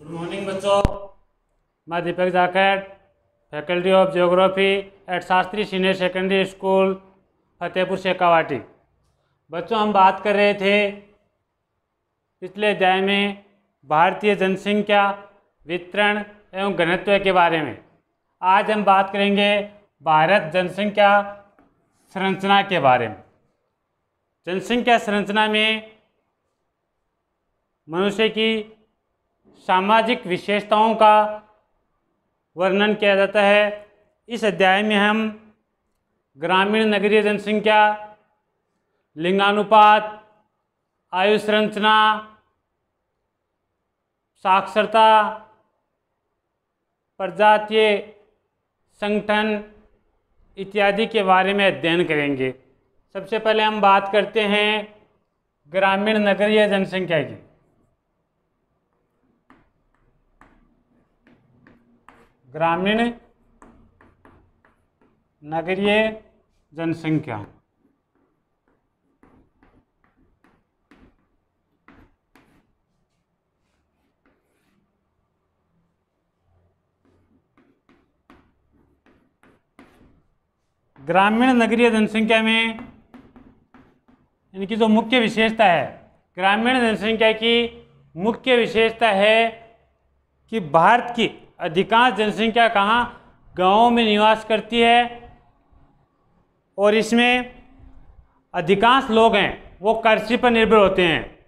Good morning बच्चों। मैं Deepak jacket faculty of geography at Shastri senior secondary school Fatehpur Shekhawati बच्चों, हम बात कर रहे थे पिछले अध्याय में भारतीय जनसंख्या, वितरण एवं घनत्व के बारे में। आज हम बात करेंगे भारत जनसंख्या संरचना के बारे में। जनसंख्या संरचना में मनुष्य की सामाजिक विशेषताओं का वर्णन किया जाता है। इस अध्याय में हम ग्रामीण नगरीय जनसंख्या, लिंगानुपात, आयु संरचना, साक्षरता, प्रजातीय संगठन इत्यादि के बारे में अध्ययन करेंगे। सबसे पहले हम बात करते हैं ग्रामीण नगरीय जनसंख्या की। ग्रामीण, नगरीय जनसंख्या। ग्रामीण, नगरीय जनसंख्या में इनकी जो मुख्य विशेषता है, ग्रामीण जनसंख्या की मुख्य विशेषता है कि भारत की अधिकांश जनसंख्या कहाँ? गाँवों में निवास करती है और इसमें अधिकांश लोग हैं, वो कृषि पर निर्भर होते हैं।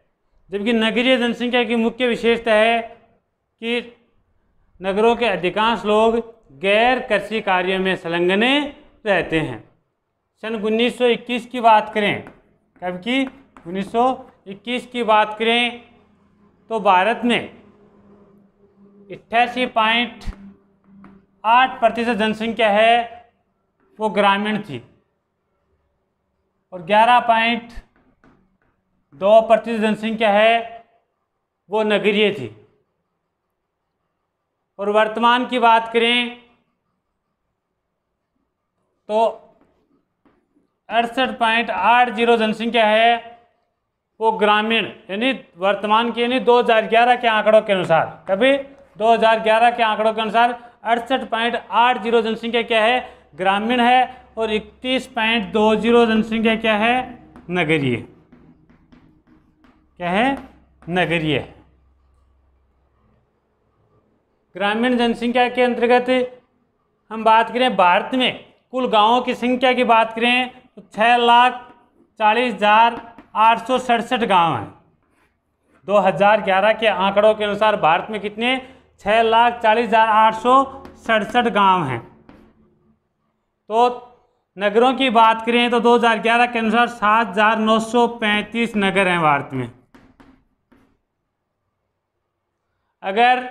जबकि नगरीय जनसंख्या की मुख्य विशेषता है कि नगरों के अधिकांश लोग गैर कृषि कार्यों में संलग्न रहते हैं। सन 1921 की बात करें, कब की? 1921 की बात करें तो भारत में अट्ठासी पॉइंट आठ प्रतिशत जनसंख्या है वो ग्रामीण थी और ग्यारह पॉइंट दो प्रतिशत जनसंख्या है वो नगरीय थी। और वर्तमान की बात करें तो अड़सठ पॉइंट आठ ज़ीरो जनसंख्या है वो ग्रामीण, यानी वर्तमान की, यानी 2011 के आंकड़ों के अनुसार। कभी 2011 के आंकड़ों के अनुसार अड़सठ पॉइंट आठ ज़ीरो जनसंख्या क्या है? ग्रामीण है और इकतीस पॉइंट दो ज़ीरो जनसंख्या क्या है? नगरीय। क्या है? नगरीय। ग्रामीण जनसंख्या के अंतर्गत हम बात करें भारत में, कुल गाँवों की संख्या की बात करें तो छः लाख चालीस हज़ार आठ सौ सड़सठ गाँव हैं। 2011 के आंकड़ों के अनुसार भारत में कितने? छः लाख चालीस हज़ार आठ सौ सड़सठ गाँव हैं। तो नगरों की बात करें तो 2011 के अनुसार सात हज़ार नौ सौ पैंतीस नगर हैं भारत में। अगर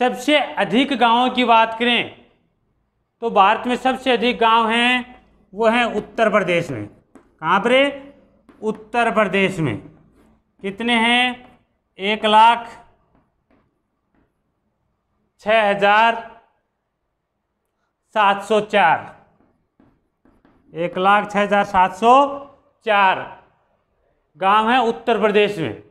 सबसे अधिक गाँवों की बात करें तो भारत में सबसे अधिक गाँव हैं, वो हैं उत्तर प्रदेश में। कहाँ पर? उत्तर प्रदेश में। कितने हैं? एक लाख छः हज़ार सात सौ चार। एक लाख छः हज़ार सात सौ चार। गाँव हैं उत्तर प्रदेश में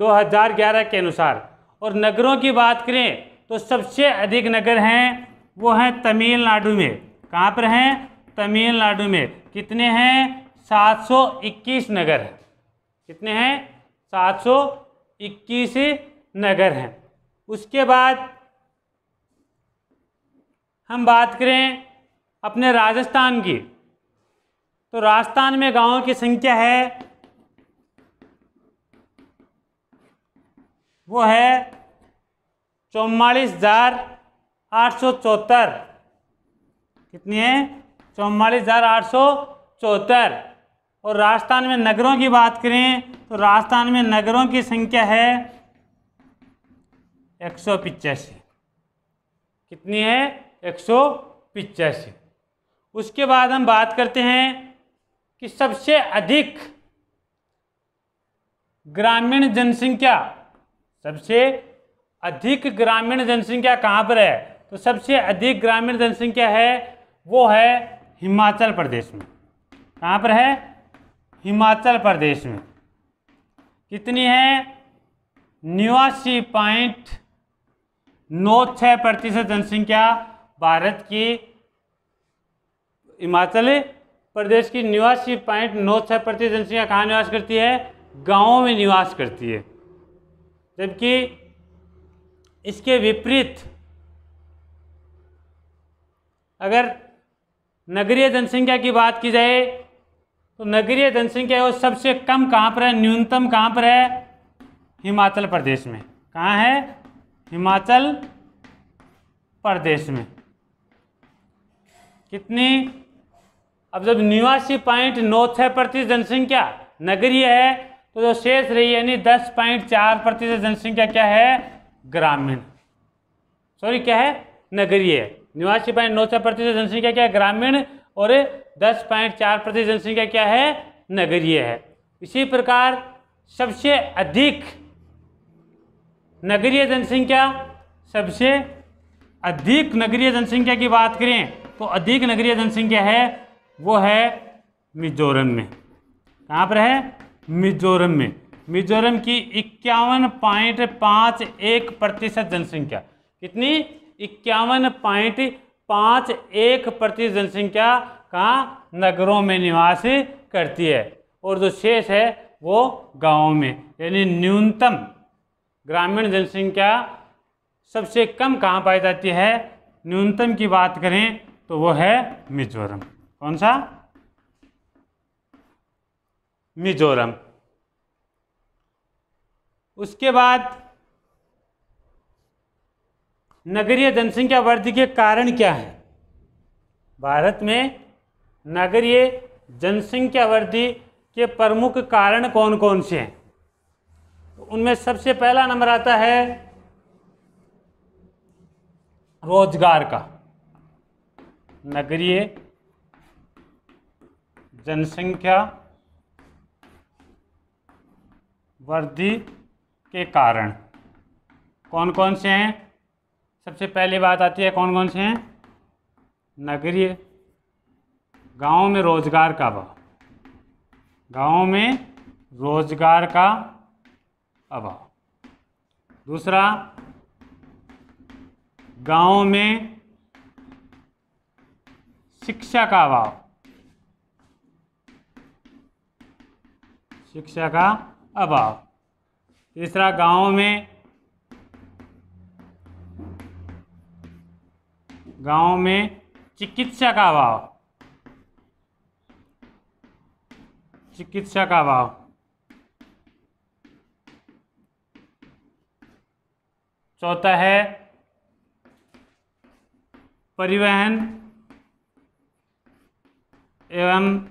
2011 के अनुसार। और नगरों की बात करें तो सबसे अधिक नगर हैं, वो हैं तमिलनाडु में। कहाँ पर हैं? तमिलनाडु में। कितने हैं? 721 नगर हैं। कितने हैं? 721 नगर हैं। उसके बाद हम बात करें अपने राजस्थान की। तो राजस्थान में गाँवों की संख्या है, वो है चौवालीस हज़ार आठ सौ चौहत्तर। कितनी है? चौवालीस हज़ार आठ सौ चौहत्तर। और राजस्थान में नगरों की बात करें तो राजस्थान में नगरों की संख्या है एक सौ पिचासी। कितनी है? एक उसके बाद हम बात करते हैं कि सबसे अधिक ग्रामीण जनसंख्या, सबसे अधिक ग्रामीण जनसंख्या कहाँ पर है? तो सबसे अधिक ग्रामीण जनसंख्या है, वो है हिमाचल प्रदेश में। कहाँ पर है? हिमाचल प्रदेश में। कितनी है? निवासी पॉइंट नौ छः प्रतिशत जनसंख्या भारत की हिमाचल प्रदेश की निवासी पॉइंट नौ छः प्रतिशत जनसंख्या कहाँ निवास करती है? गाँवों में निवास करती है। जबकि इसके विपरीत अगर नगरीय जनसंख्या की बात की जाए तो नगरीय जनसंख्या वो सबसे कम कहाँ पर है? न्यूनतम कहाँ पर है? हिमाचल प्रदेश में। कहाँ है? हिमाचल प्रदेश में। कितनी? अब जब निवासी पॉइंट नौ छः प्रतिशत जनसंख्या नगरीय है तो जो शेष रही यानी दस पॉइंट चार प्रतिशत जनसंख्या क्या है? ग्रामीण। सॉरी क्या है? नगरीय निवासी पॉइंट नौ छः प्रतिशत जनसंख्या क्या है? ग्रामीण। और दस पॉइंट चार प्रतिशत जनसंख्या क्या है? नगरीय है। इसी प्रकार सबसे अधिक नगरीय जनसंख्या, सबसे अधिक नगरीय जनसंख्या की बात करें तो अधिक नगरीय जनसंख्या है, वो है मिजोरम में। कहाँ पर है? मिजोरम में। मिजोरम की इक्यावन पॉइंट पाँच एक प्रतिशत जनसंख्या। कितनी? इक्यावन पॉइंट पाँच एक प्रतिशत जनसंख्या कहाँ नगरों में निवास करती है। और जो शेष है, वो गाँवों में, यानी न्यूनतम ग्रामीण जनसंख्या सबसे कम कहाँ पाई जाती है? न्यूनतम की बात करें तो वो है मिजोरम। कौन सा? मिजोरम। उसके बाद नगरीय जनसंख्या वृद्धि के कारण क्या है? भारत में नगरीय जनसंख्या वृद्धि के प्रमुख कारण कौन कौन से हैं? उनमें सबसे पहला नंबर आता है रोज़गार का। नगरीय जनसंख्या वृद्धि के कारण। कौन कौन से हैं? सबसे पहली बात आती है कौन कौन से हैं? नगरीय। गाँव में रोज़गार का अभाव। गाँव में रोज़गार का अभाव। दूसरा, गाँव में शिक्षा का अभाव। शिक्षा का अभाव। तीसरा, गाँव में गाँव में चिकित्सा का अभाव। चिकित्सा का अभाव। चौथा है परिवहन। एवं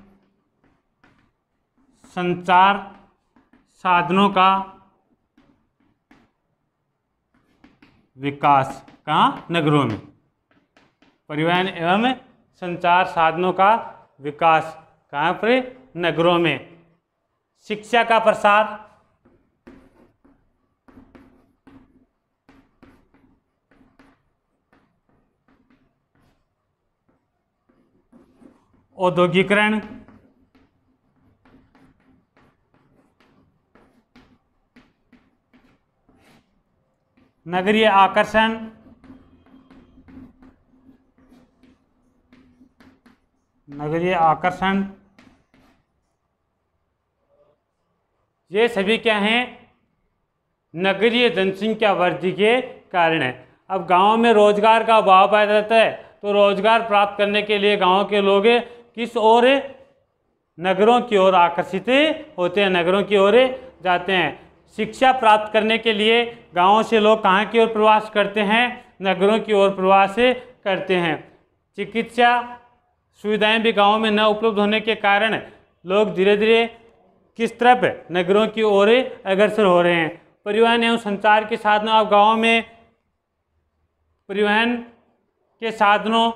संचार साधनों का विकास, कहाँ? नगरों में। परिवहन एवं संचार साधनों का विकास, कहाँ पर? नगरों में। शिक्षा का प्रसार औद्योगिकरण। नगरीय आकर्षण। नगरीय आकर्षण। ये सभी क्या हैं? नगरीय जनसंख्या वृद्धि के कारण है। अब गाँव में रोज़गार का अभाव पाया जाता है तो रोज़गार प्राप्त करने के लिए गाँव के लोग किस ओर नगरों की ओर आकर्षित होते हैं, नगरों की ओर जाते हैं। शिक्षा प्राप्त करने के लिए गाँवों से लोग कहाँ की ओर प्रवास करते हैं? नगरों की ओर प्रवास करते हैं। चिकित्सा सुविधाएँ भी गाँव में न उपलब्ध होने के कारण लोग धीरे धीरे किस तरफ़ नगरों की ओर अग्रसर हो रहे हैं। परिवहन एवं संचार के साधनों आप गाँव में परिवहन के साधनों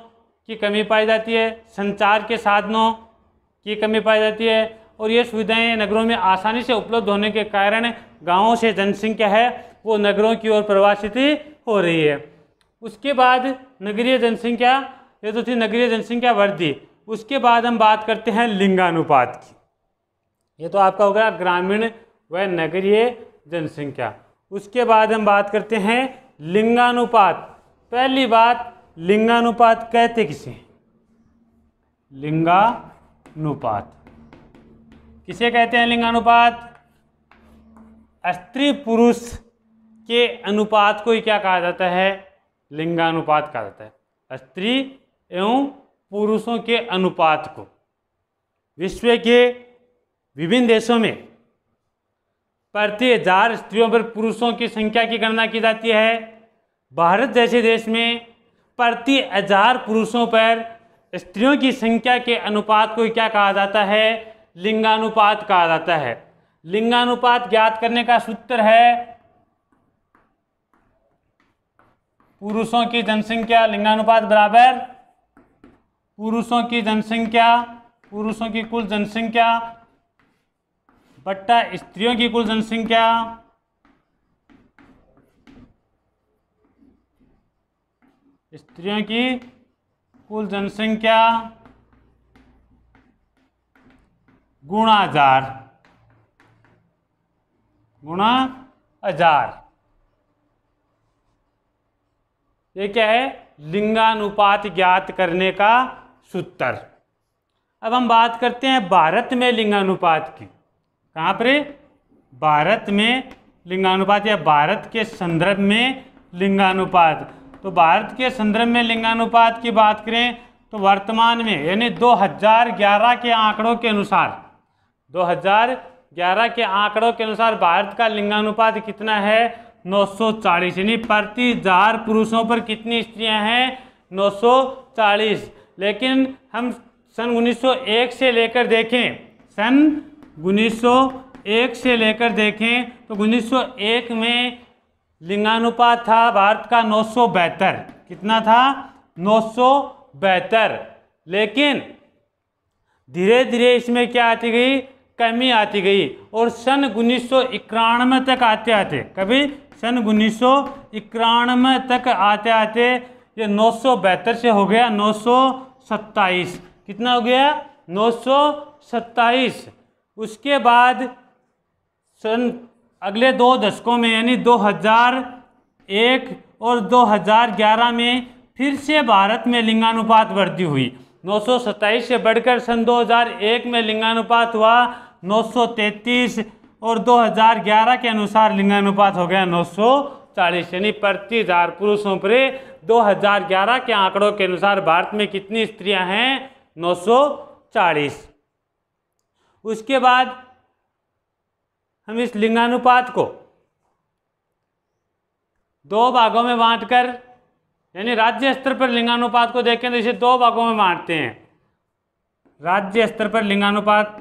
की कमी पाई जाती है, संचार के साधनों की कमी पाई जाती है और ये सुविधाएँ नगरों में आसानी से उपलब्ध होने के कारण गाँवों से जनसंख्या है, वो नगरों की ओर प्रवासित हो रही है। उसके बाद नगरीय जनसंख्या, ये तो थी नगरीय जनसंख्या वृद्धि, उसके बाद हम बात करते हैं लिंगानुपात की। ये तो आपका होगा ग्रामीण व नगरीय जनसंख्या। उसके बाद हम बात करते हैं लिंगानुपात। पहली बात लिंगानुपात कहते किसे? लिंगानुपात। किसे कहते हैं लिंगानुपात? स्त्री पुरुष के अनुपात को ही क्या कहा जाता है? लिंगानुपात कहा जाता है। स्त्री एवं पुरुषों के अनुपात को। विश्व के विभिन्न देशों में प्रति हज़ार स्त्रियों पर पुरुषों की संख्या की गणना की जाती है। भारत जैसे देश में प्रति हज़ार पुरुषों पर स्त्रियों की संख्या के अनुपात को क्या कहा जाता है? लिंगानुपात कहा जाता है। लिंगानुपात ज्ञात करने का सूत्र है, पुरुषों की जनसंख्या लिंगानुपात बराबर, पुरुषों की जनसंख्या, पुरुषों की कुल जनसंख्या बट्टा स्त्रियों की कुल जनसंख्या स्त्रियों की कुल जनसंख्या गुणा हज़ार गुणा हज़ार। ये क्या है? लिंगानुपात ज्ञात करने का सूत्र। अब हम बात करते हैं भारत में लिंगानुपात की। कहाँ पर भारत में लिंगानुपात या भारत के संदर्भ में लिंगानुपात। तो भारत के संदर्भ में लिंगानुपात की बात करें तो वर्तमान में, यानी 2011 के आंकड़ों के अनुसार 2011 के आंकड़ों के अनुसार भारत का लिंगानुपात कितना है? 940 यानी प्रति हज़ार पुरुषों पर कितनी स्त्रियाँ हैं? 940 लेकिन हम सन 1901 से लेकर देखें, सन 1901 से लेकर देखें तो 1901 में लिंगानुपात था भारत का नौ सौ कितना था? नौ सौ बहत्तर। लेकिन धीरे धीरे इसमें क्या आती गई? कमी आती गई और सन उन्नीस तक आते आते कभी सन उन्नीस तक आते आते ये नौ से हो गया नौ सौ सत्ताईस। कितना हो गया? नौ सौ सत्ताईस। उसके बाद सन अगले दो दशकों में, यानी 2001 और 2011 में फिर से भारत में लिंगानुपात वृद्धि हुई। नौ सौ सत्ताईस से बढ़कर सन 2001 में लिंगानुपात हुआ। 933 और 2011 के अनुसार लिंगानुपात हो गया 940 यानी प्रति हज़ार पुरुषों पर 2011 के आंकड़ों के अनुसार भारत में कितनी स्त्रियाँ हैं? 940 उसके बाद हम इस लिंगानुपात को दो भागों में बांटकर यानी राज्य स्तर पर लिंगानुपात को देखें तो इसे दो भागों में बांटते हैं। राज्य स्तर पर लिंगानुपात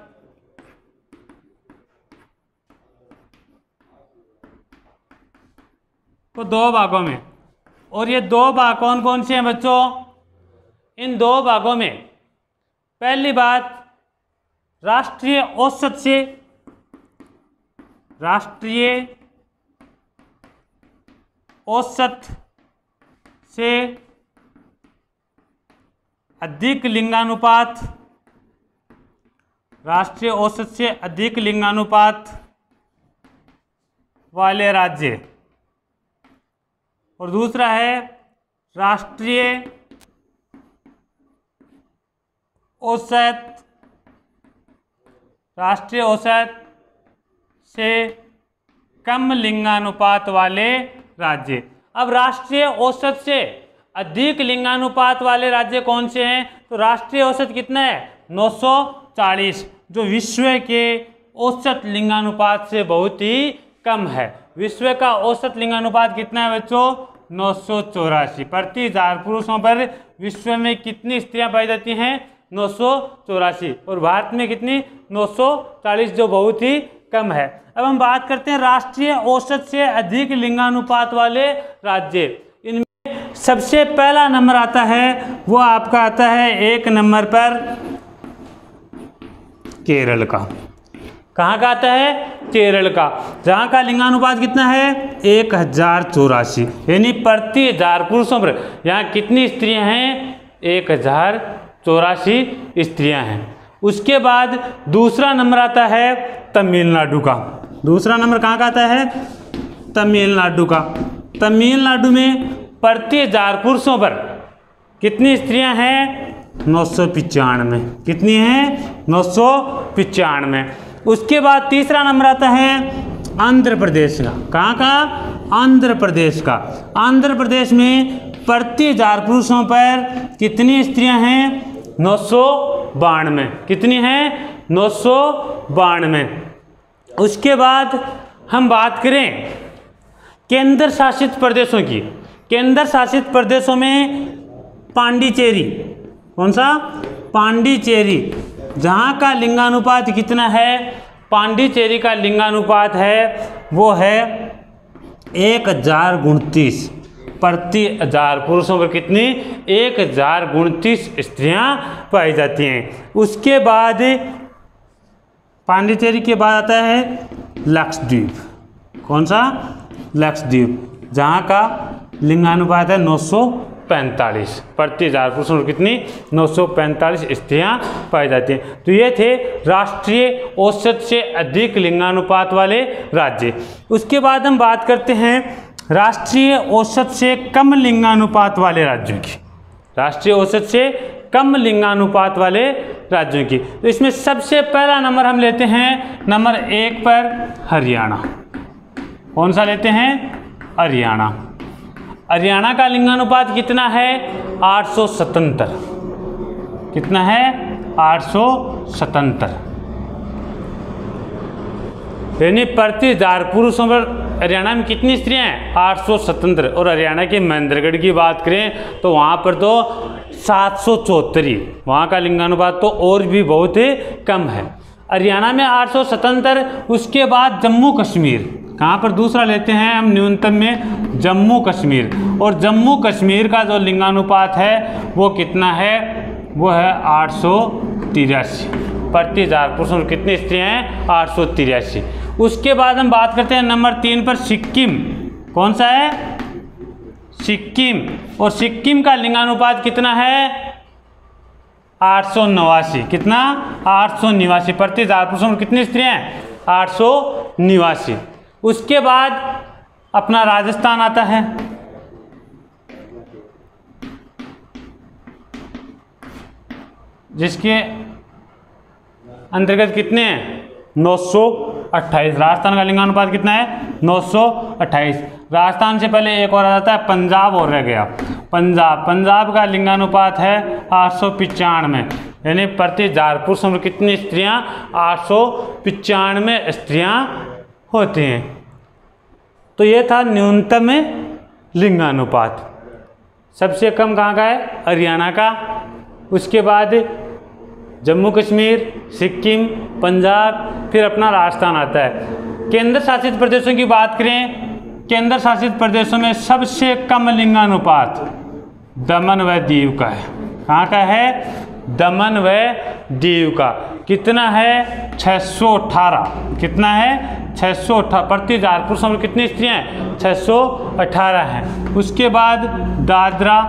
को दो भागों में। और ये दो भाग कौन कौन से हैं बच्चों? इन दो भागों में पहली बात, राष्ट्रीय औसत से राष्ट्रीय औसत से अधिक लिंगानुपात, राष्ट्रीय औसत से अधिक लिंगानुपात वाले राज्य। और दूसरा है राष्ट्रीय औसत राष्ट्रीय औसत से कम लिंगानुपात वाले राज्य। अब राष्ट्रीय औसत से अधिक लिंगानुपात वाले राज्य कौन से हैं? तो राष्ट्रीय औसत कितना है? 940 जो विश्व के औसत लिंगानुपात से बहुत ही कम है। विश्व का औसत लिंगानुपात कितना है बच्चों? नौ सौ चौरासी। प्रति हज़ार पुरुषों पर विश्व में कितनी स्त्रियाँ पाई जाती हैं? नौ सौ चौरासी। और भारत में कितनी? 940 जो बहुत ही कम है। अब हम बात करते हैं राष्ट्रीय औसत से अधिक लिंगानुपात वाले राज्य। इनमें सबसे पहला नंबर आता है, वो आपका आता है एक नंबर पर केरल का। कहाँ का आता है? केरल का। जहाँ का लिंगानुपात कितना है? एक हज़ार चौरासी। यानी प्रति हज़ार पुरुषों पर यहाँ कितनी स्त्रियाँ हैं? एक हज़ार चौरासी स्त्रियाँ हैं। उसके बाद दूसरा नंबर आता है तमिलनाडु का। दूसरा नंबर कहाँ का आता है? तमिलनाडु का। तमिलनाडु में प्रति हज़ार पुरुषों पर कितनी स्त्रियाँ हैं? नौ सौ पिचानवे। कितनी हैं? नौ सौ पिचानवे। उसके बाद तीसरा नंबर आता है आंध्र प्रदेश का। कहाँ का? आंध्र प्रदेश का। आंध्र प्रदेश में प्रति हज़ार पुरुषों पर कितनी स्त्रियाँ हैं? नौ सौ बानवे। कितनी है? नौ सौ बानवे। उसके बाद हम बात करें केंद्र शासित प्रदेशों की। केंद्र शासित प्रदेशों में पांडिचेरी। कौन सा? पांडिचेरी। जहाँ का लिंगानुपात कितना है? पांडिचेरी का लिंगानुपात है, वो है एक हज़ार उनतीस। प्रति हज़ार पुरुषों पर कितनी? एक हज़ार उनतीस स्त्रियाँ पाई जाती हैं। उसके बाद पांडिचेरी के बाद आता है लक्षद्वीप। कौन सा? लक्षद्वीप, जहाँ का लिंगानुपात है नौ सौ पैंतालीस। प्रति हज़ार पुरुषों में कितनी? 945 स्त्रियाँ पाई जाती हैं। तो ये थे राष्ट्रीय औसत से अधिक लिंगानुपात वाले राज्य। उसके बाद हम बात करते हैं राष्ट्रीय औसत से कम लिंगानुपात वाले राज्यों की। राष्ट्रीय औसत से कम लिंगानुपात वाले राज्यों की। तो इसमें सबसे पहला नंबर हम लेते हैं नंबर एक पर हरियाणा। कौन सा लेते हैं? हरियाणा। हरियाणा का लिंगानुपात कितना है? आठ सौ सतहत्तर। कितना है? आठ सौ सतहत्तर। यानी प्रति हज़ार पुरुषों पर हरियाणा में कितनी स्त्रियाँ हैं? आठ सौ सतहत्तर और हरियाणा के महेंद्रगढ़ की बात करें तो वहाँ पर तो सात सौ चौहत्तर वहाँ का लिंगानुपात तो और भी बहुत ही कम है। हरियाणा में आठ सौ सतहत्तर उसके बाद जम्मू कश्मीर कहाँ पर दूसरा लेते हैं हम न्यूनतम में? जम्मू कश्मीर और जम्मू कश्मीर का जो लिंगानुपात है, वो कितना है? वो है आठ सौ तिरासी। प्रति हज़ार पुरुषों कितनी स्त्रियाँ हैं? आठ सौ तिरासी। उसके बाद हम बात करते हैं नंबर तीन पर सिक्किम। कौन सा है? सिक्किम। और सिक्किम का लिंगानुपात कितना है? आठ सौ नवासी। कितना? आठ सौ निवासी। प्रति हज़ार पुरुषों कितनी स्त्रियाँ हैं? आठ सौ निवासी। उसके बाद अपना राजस्थान आता है। जिसके अंतर्गत कितने हैं? नौ सौ अट्ठाईस। राजस्थान का लिंगानुपात कितना है? नौ सौ अट्ठाईस। राजस्थान से पहले एक और आ जाता है, पंजाब और रह गया। पंजाब। पंजाब का लिंगानुपात है आठ सौ पिचानवे। यानी प्रति हज़ार पुरुषों में कितनी स्त्रियाँ? आठ सौ पिचानवे स्त्रियाँ होती हैं। तो ये था न्यूनतम लिंगानुपात। सबसे कम कहाँ का है? हरियाणा का। उसके बाद जम्मू कश्मीर सिक्किम, पंजाब, फिर अपना राजस्थान आता है। केंद्र शासित प्रदेशों की बात करें केंद्र शासित प्रदेशों में सबसे कम लिंगानुपात दमन व दीव का है। कहाँ का है? दमन व दीव का। कितना है? 618 कितना है? 618 प्रति हज़ार पुरुषों में कितनी स्त्रियाँ हैं? 618 हैं। उसके बाद दादरा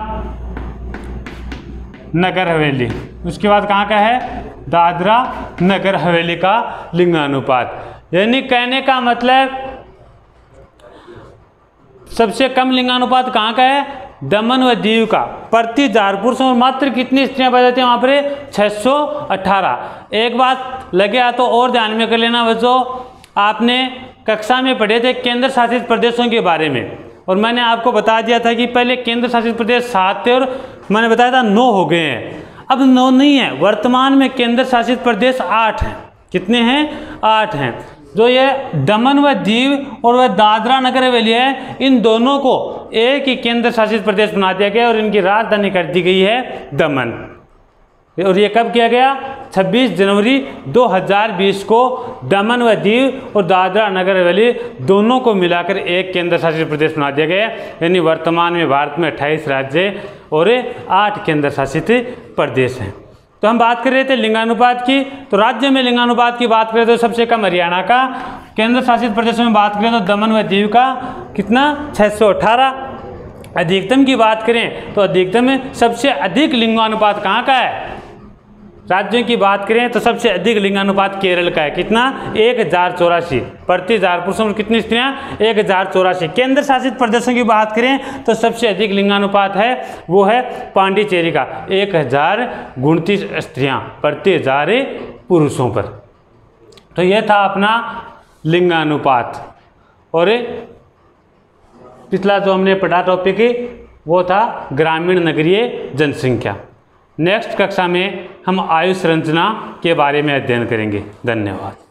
नगर हवेली। उसके बाद कहाँ का है? दादरा नगर हवेली का लिंगानुपात। यानी कहने का मतलब सबसे कम लिंगानुपात कहाँ का है? दमन व दीव का। प्रति हज़ार पुरुषों में मात्र कितनी स्त्रियाँ पाई जाती हैं वहाँ पर? 618 एक बात लगे तो और ध्यान में कर लेना बच्चों। आपने कक्षा में पढ़े थे केंद्र शासित प्रदेशों के बारे में। और मैंने आपको बता दिया था कि पहले केंद्र शासित प्रदेश सात थे और मैंने बताया था, नौ हो गए हैं। अब नौ नहीं है, वर्तमान में केंद्र शासित प्रदेश आठ हैं। कितने हैं? आठ हैं। जो ये दमन व दीव और वह दादरा नगर हवेली है, इन दोनों को एक ही केंद्र शासित प्रदेश बना दिया गया और इनकी राजधानी कर दी गई है दमन। और ये कब किया गया? 26 जनवरी 2020 को दमन व दीव और दादरा नगर हवेली दोनों को मिलाकर एक केंद्र शासित प्रदेश बना दिया गया यानी वर्तमान में भारत में 28 राज्य और आठ केंद्र शासित प्रदेश हैं। तो हम बात कर रहे थे लिंगानुपात की। तो राज्य में लिंगानुपात की बात करें तो सबसे कम हरियाणा का, केंद्र शासित प्रदेशों में बात करें तो दमन व दीव का कितना? 618 अधिकतम की बात करें तो अधिकतम सबसे अधिक लिंगानुपात कहाँ का है? राज्यों की बात करें तो सबसे अधिक लिंगानुपात केरल का है। कितना? एक हज़ार चौरासी। प्रति हज़ार पुरुषों में कितनी स्त्रियाँ? एक हज़ार चौरासी। केंद्र शासित प्रदेशों की बात करें तो सबसे अधिक लिंगानुपात है, वो है पांडिचेरी का। एक हज़ार उनतीस स्त्रियाँ प्रति हज़ार पुरुषों पर। तो यह था अपना लिंगानुपात। और पिछला जो हमने पढ़ा टॉपिक वो था ग्रामीण नगरीय जनसंख्या। नेक्स्ट कक्षा में हम आयुष संरचना के बारे में अध्ययन करेंगे। धन्यवाद।